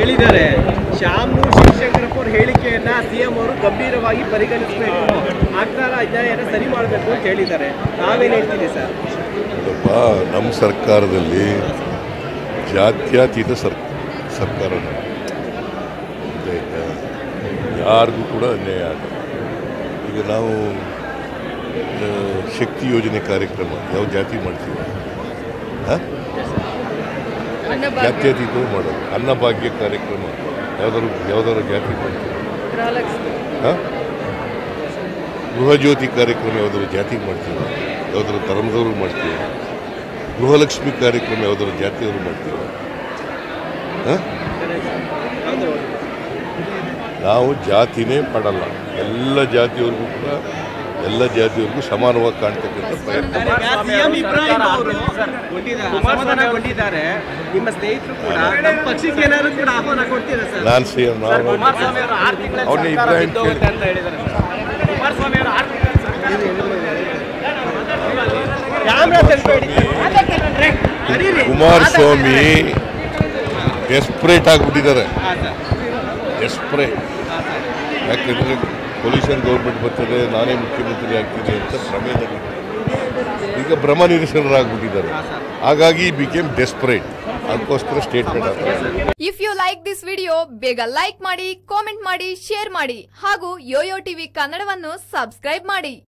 ಹೇಳಿದ್ದಾರೆ. ಶ್ಯಾಮನೂರ್ ಶಿವಶಂಕರಪ್ಪ ಅವ್ರ ಹೇಳಿಕೆಯನ್ನ ಸಿಎಂ ಅವರು ಗಂಭೀರವಾಗಿ ಪರಿಗಣಿಸಬೇಕು. ಆಗ್ತಾರ ಅಧ್ಯಾಯನ ಸರಿ ಮಾಡಬೇಕು ಅಂತ ಹೇಳಿದ್ದಾರೆ. ನಾವೇನು ಹೇಳ್ತೀವಿ ಸರ್? ನಮ್ಮ ಸರ್ಕಾರದಲ್ಲಿ ಜಾತ್ಯಾತೀತ ಸರ್, ಸರ್ಕಾರ. ಯಾರಿಗೂ ಕೂಡ ಅನ್ಯಾಯ ಆಗಲ್ಲ. ಈಗ ನಾವು ಶಕ್ತಿ ಯೋಜನೆ ಕಾರ್ಯಕ್ರಮ, ಯಾವ ಜಾತಿ ಮಾಡ್ತೀವಿ? ಹಾಂ ಜಾತ್ಯತೀತ ಮಾಡೋದು. ಅನ್ನಭಾಗ್ಯ ಕಾರ್ಯಕ್ರಮ. ಯಾವ್ದಾದ್ರು ಯಾವ್ದಾದ್ರು ಜಾತಿ ಮಾಡ್ತೀವಿ ಹಾಂ? ಗೃಹಜ್ಯೋತಿ ಕಾರ್ಯಕ್ರಮ ಯಾವ್ದಾದ್ರು ಜಾತಿ ಮಾಡ್ತೀವಿ ಯಾವ್ದಾದ್ರು ಧರ್ಮದವರು ಮಾಡ್ತೀವಿ ಗೃಹಲಕ್ಷ್ಮಿ ಕಾರ್ಯಕ್ರಮ ಯಾವ್ದಾದ್ರು ಜಾತಿಯವರು ಮಾಡ್ತೀವಿ ಹಾಂ? ನಾವು ಜಾತಿನೇ ಪಡಲ್ಲ. ಎಲ್ಲ ಜಾತಿಯವ್ರಿಗೂ ಕೂಡ ಎಲ್ಲ ಜಾತಿಯವ್ರಿಗೂ ಸಮಾನವಾಗಿ ಕಾಣ್ತಕ್ಕಂಥ ಪ್ರಯತ್ನ. ಮಾಡ್ತೀವಿ. ಸಿಎಂ ಇಬ್ರಾಹಿಂ ಅವರು ಸಮಾಧಾನಗೊಂಡಿದ್ದಾರೆ ನಿಮ್ಮ ಸ್ನೇಹಿತರು ಕೂಡ ನಮ್ಮ ಪಕ್ಷಕ್ಕೆ ಏನಾದ್ರು ಕೂಡ ಆಹ್ವಾನ ಕೊಡ್ತೀರಾ ಸರ್? ನಾನು ಸಿ ನಾವು ಅವ್ರನ್ನ ಇಬ್ರಾಹಿಂ. ಕುಮಾರಸ್ವಾಮಿ ಡೆಸ್ಪ್ರೇಟ್ ಆಗಿಬಿಟ್ಟಿದ್ದಾರೆ. ಡೆಸ್ಪ್ರೇಟ್. ಯಾಕೆಂದರೆ ಪೊಲ್ಯೂಷನ್ ಗೌರ್ಮೆಂಟ್ ಬರ್ತದೆ ನಾನೇ ಮುಖ್ಯಮಂತ್ರಿ ಆಗ್ತೀನಿ ಅಂತ ಭ್ರಮೆಯಲ್ಲಿ ಈಗ ಭ್ರಮ ನಿರಸನರಾಗ್ಬಿಟ್ಟಿದ್ದಾರೆ. ಹಾಗಾಗಿ ಬಿಕೇಮ್ ಡೆಸ್ಪರೇಟ್ ಅದಕ್ಕೋಸ್ಕರ statement if you like this video ಬೇಗ ಲೈಕ್ ಮಾಡಿ ಕಾಮೆಂಟ್ ಮಾಡಿ ಶೇರ್ ಮಾಡಿ ಹಾಗೂ ಯೋಯೋ ಟಿವಿ ಕನ್ನಡವನ್ನು ಸಬ್ಸ್ಕ್ರೈಬ್ ಮಾಡಿ.